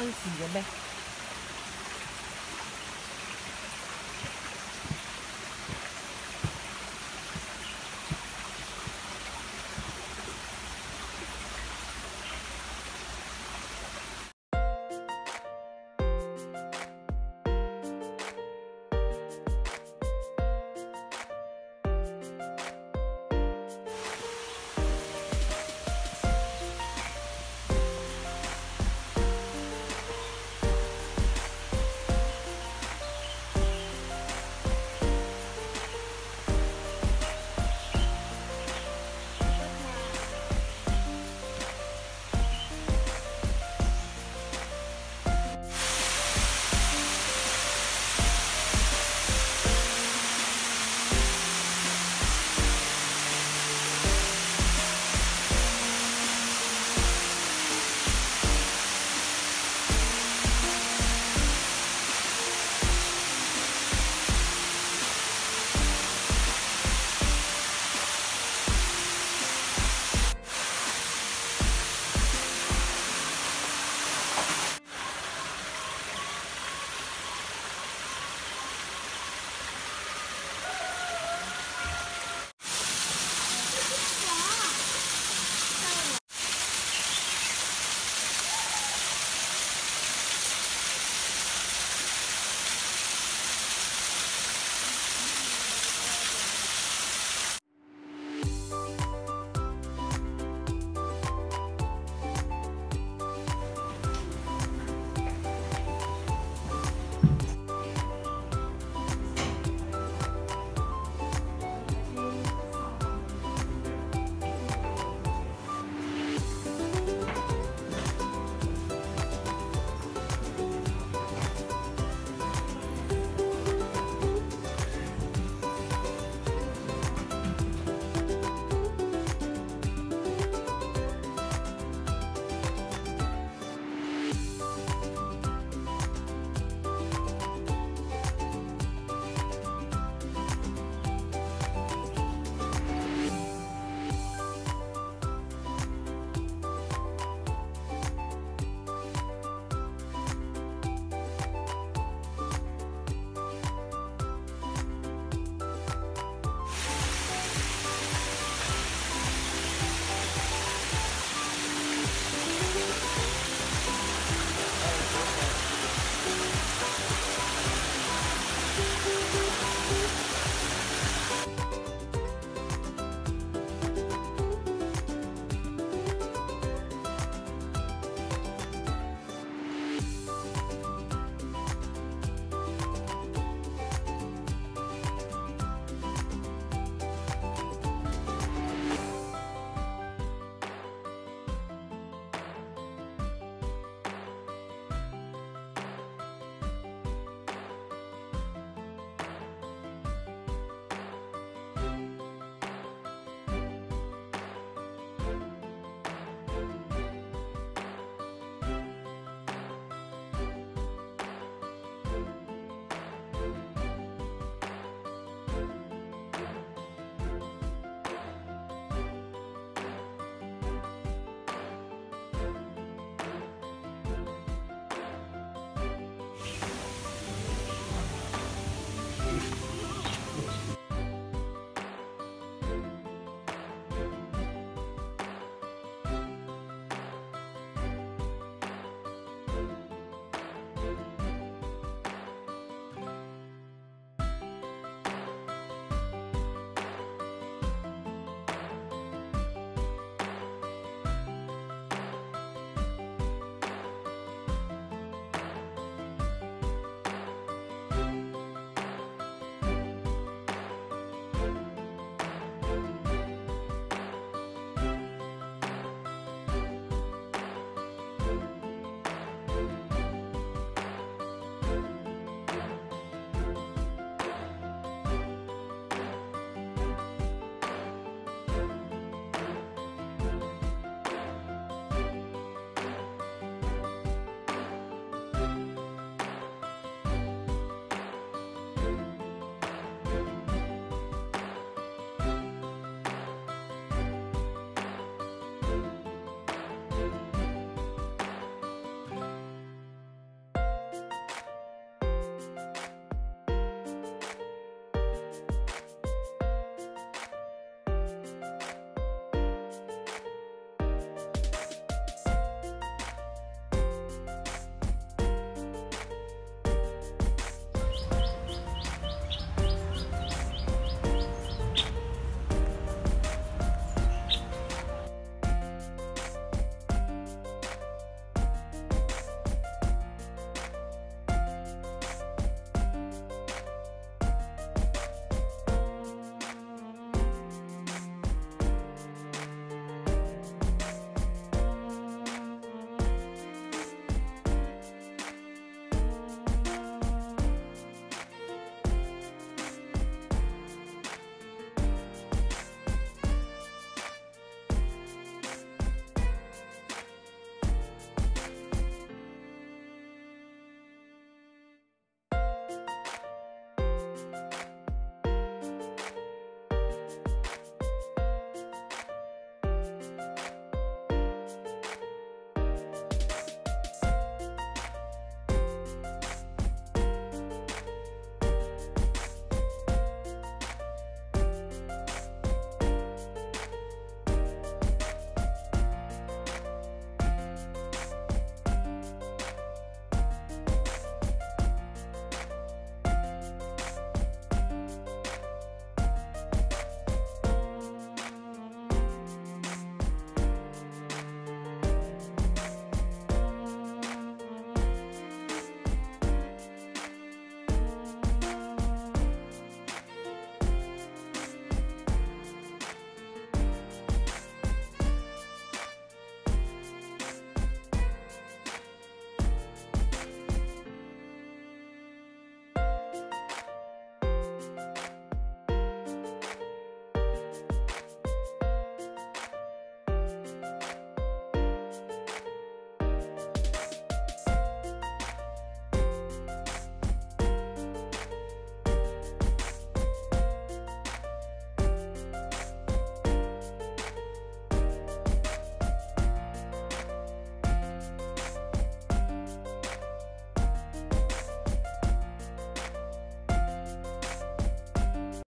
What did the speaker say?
那就洗着呗